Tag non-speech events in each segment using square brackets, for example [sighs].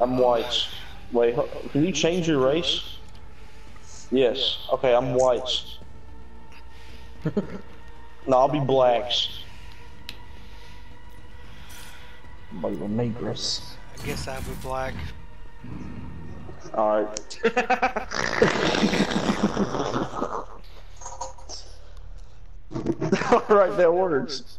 I'm white. Wait, can you change your race? Yes. Okay, I'm white. [laughs] no, I'll be blacks. Bailo negros. I guess I'll be black. Alright. [laughs] [laughs] Alright, that works.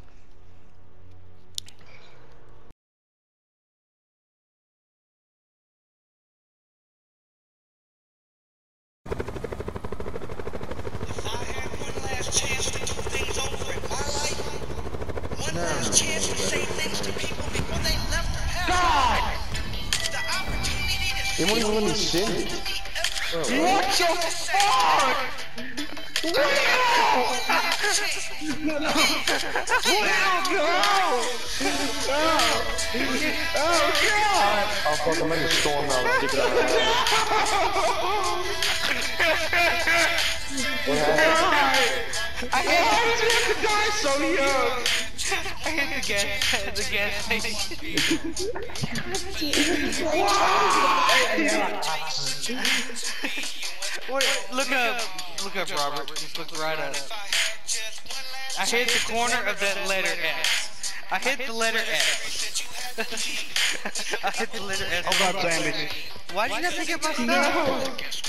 One last chance to say things to people before they left their house. The opportunity to They won't even let me sing. What the fuck? I'll fucking make a storm now. Let's get it out. What happened? I hit the die so young. The gas, the gas station. Wait, look up, look up, Robert. Just look right up. I hit the corner of that letter S. I hit the letter S. [laughs] I hit the letter S. Oh god damn it. Why did you have to get my stuff?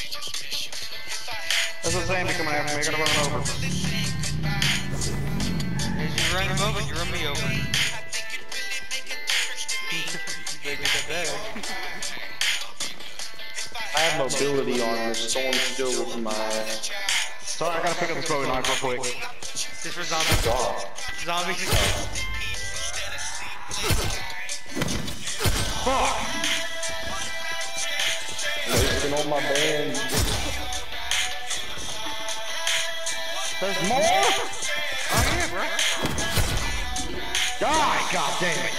That's a coming after me, I gotta run over. As you run him over, you run me over. Better get that better. I have mobility on the storm still with my ass. Sorry, I gotta pick up this bowie knife real quick. This for zombies. God. Zombies. Wasting on my band. There's more? Die, god damn it.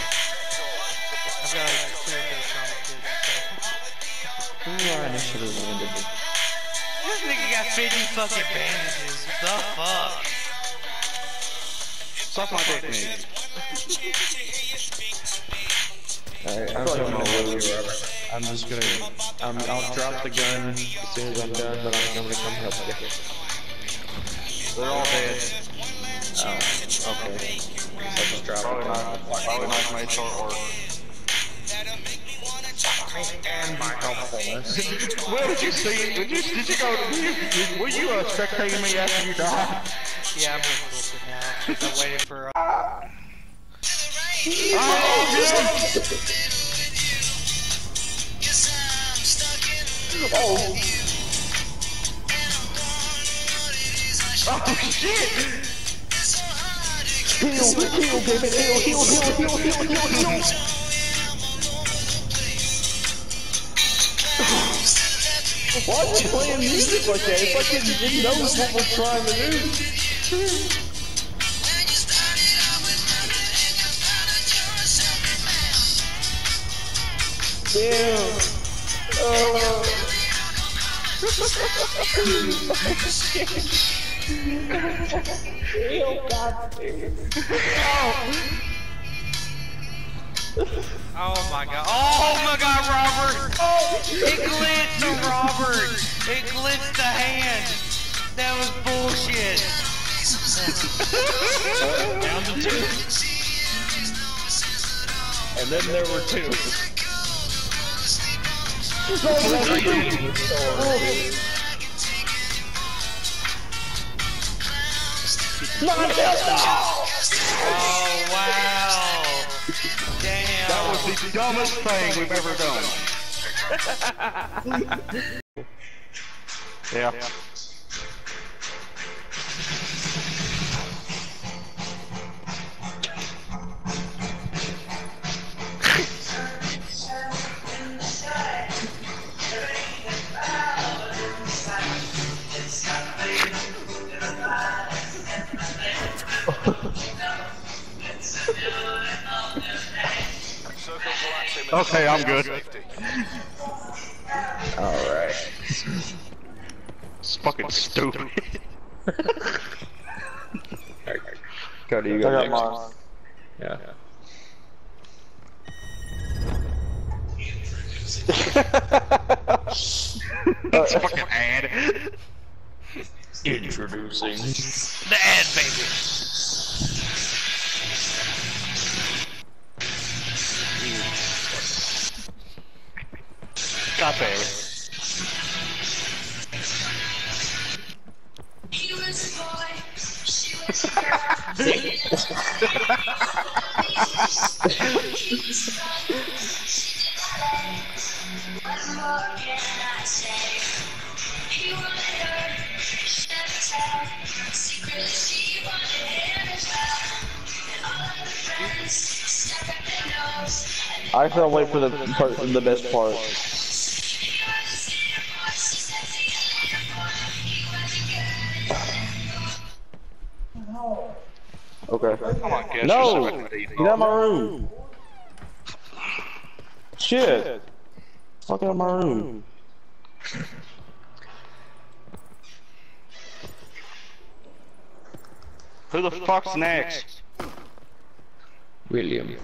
I've got like two or three zombies. Who are initially landed? This nigga got 50 fucking bandages. The fuck? Suck my dick, Nick. Alright, I'm coming over you, Robert. I'm just gonna, um, I'll drop the gun as soon as I'm done, but I'm gonna come help you. They're all dead. Oh, okay. I'll just drop Bowie it. knife, bowie knife made short work. And my helpfulness. [laughs] Well, did you see, did you, did you go, did you, were you uh, spectating me after you died? Yeah, I'm just close it now. 'cause I'm waiting for. Uh, Oh, Oh shit! Heal, heal, David, heal, heal, heal, heal, heal, heal, heal. Why are you playing music like that? It, it knows what we're trying to do. Damn. Oh. [laughs] Heal, God damn. oh my god. Oh my god, Robert! It glitched to Robert! It glitched the hand! That was bullshit! Down to two. And then there were two. Oh wow! Damn! That was the dumbest thing we've ever done. [laughs] yeah. Okay, I'm good. Alright. It's fucking stupid. Cody, you I go got next. mine. Yeah. [laughs] That's a fucking ad. Introducing. The ad, baby. Nose. And I feel wait for the part, the best part. Okay. My gosh. No! you're so deep. Get out of my room! Shit! Fuck out of my room. Who the fuck's next? William.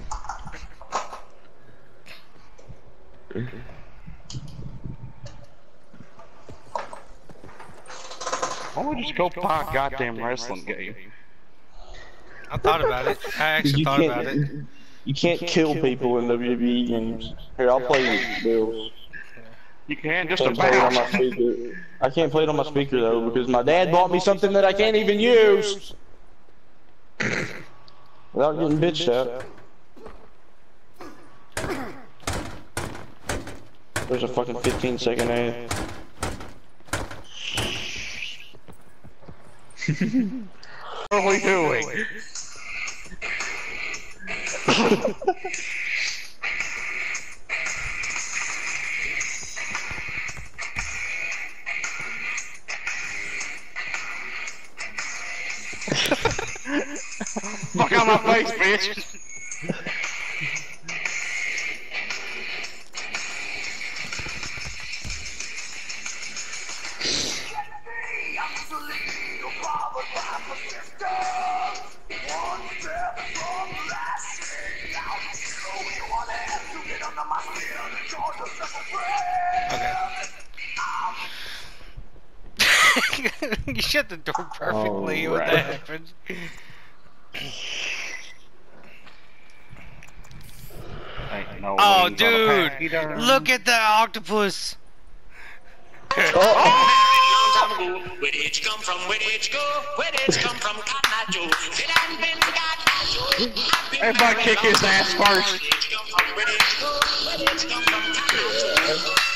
Why don't we just go buy a goddamn wrestling game? I thought about it. I actually You thought about it. can't, you can't kill people in WWE games. Here, I'll play with Bills. You can just Can't play it on my speaker. I can't play it on my speaker though because my dad bought me something that I can't even use. Without getting bitched at. There's a fucking 15 second ad. What are we doing? [laughs] Fuck out my face, bitch! You [laughs] shut the door perfectly when that Alright. happened. Ain't no Oh, wings dude! Look at the octopus! Long time where did you come from? Where did you go? Where did you come from? Cotton Eye It hadn't been for Cotton Eye Joe. I've been Everybody kick his ass Where first. did you come from? Where did you go? Where did you come from? Cotton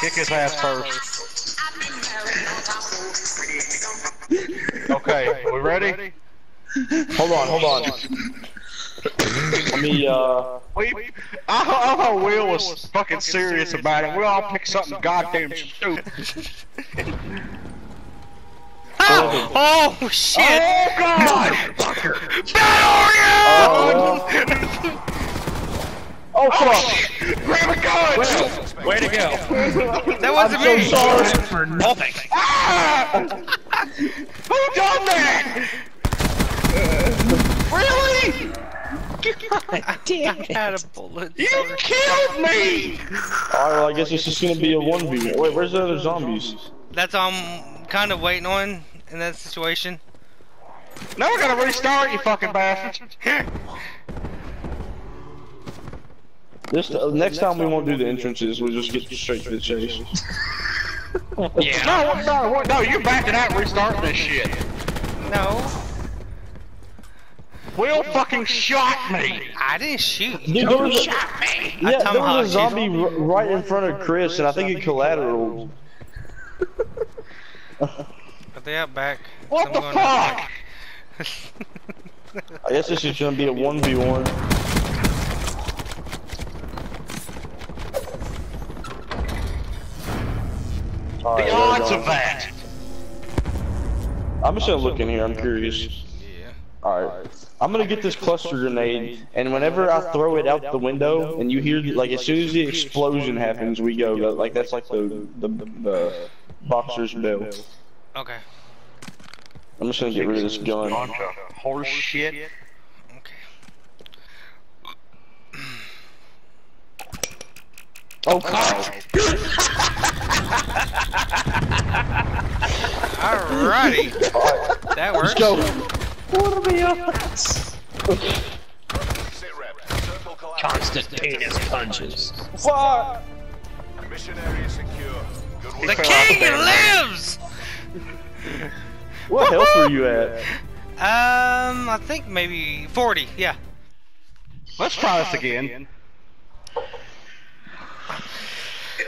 Kick his ass first. Okay, we ready? Hold on, hold on. Let me, uh, We, I, I thought Will was fucking serious about it. We all picked something goddamn stupid. [laughs] Oh, oh shit! Oh God! Battle oh fuck! Grab a gun! Way to go. That wasn't so me! sorry. For nothing. Ah! Who done that? Really? I had a bullet. You killed me! Alright, well, I guess it's just gonna be a 1v. Wait, where's the other zombies? That's all I'm kind of waiting on in that situation. Now we're gonna restart, you fucking bastard. This uh, next time we won't do the entrances. We'll just get straight to the chase. Yeah. [laughs] No, no, no, you're backing out and restarting this shit. No, Will fucking shot me. I didn't shoot. Dude, there was a, Shot me. yeah, there was a zombie r- right in front of Chris, and I think it collateral. But they out back. What I'm the going fuck? I guess this is gonna be a 1v1. Alright, The we odds of that. I'm just gonna look in here. I'm curious. Yeah. Alright. I'm gonna get this cluster grenade, and whenever I throw it out the window, and you hear, like, as soon as the explosion happens, we go. Like, that's like the, the, the boxer's bell. Okay. I'm just gonna get rid of this gun. Bunch of horse shit. Okay. Oh, God! [laughs] Alrighty. that works. Let's go! Sit rep. Circle collapse. Constant penis punches. Fuck! Mission area secure. Good The king lives! What health were you at? Um, I think maybe 40, yeah. Let's try this again. In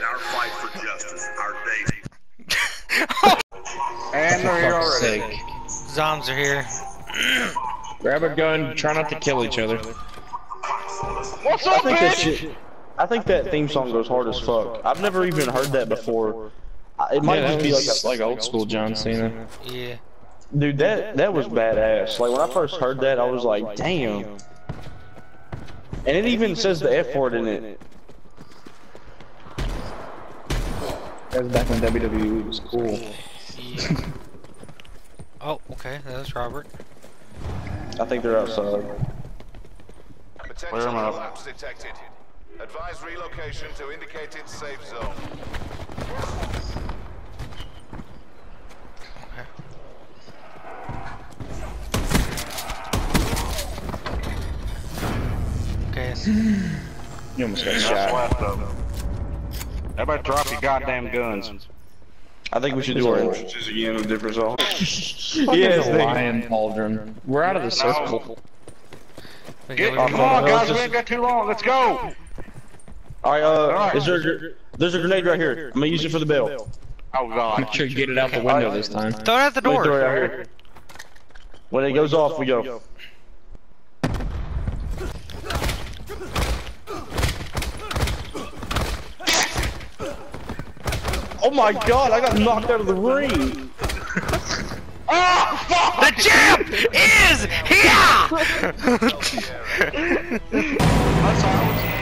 our fight for justice, our day [laughs] And they're here already. sake. Zoms are here. [clears throat] Grab a gun, try not to kill each other. What's I up, think that bitch? shit. I think that theme song goes hard as fuck. I've never even heard that before. I- It might yeah, just be like, a, like old school John Cena. Yeah. dude. That that was badass. Like when I first heard that, I was like, damn. And it even says the F word in it. That was back when WWE was cool. yeah. oh, okay, that's Robert. I think they're outside. Potential Clear 'em out. collapse detected. Advise relocation to indicated safe zone. Okay. [sighs] You almost got shot. left of them. Everybody drop your goddamn guns. I think we should do our entrances again with different songs. Yes, yes, they- lion pauldron. We're out of the circle. Get, come on, guys, just- we ain't got too long. Let's go. All right, uh, Alright. is there? a There's a grenade right here. I'm gonna use it for the bell. Oh god. Make sure you get it out the window this time. Throw it out the Let me throw it door. out here. When it goes off, we go. Oh my, oh my god, god, I got knocked out of the ring! oh [laughs] fuck! The champ is here! [laughs] [laughs]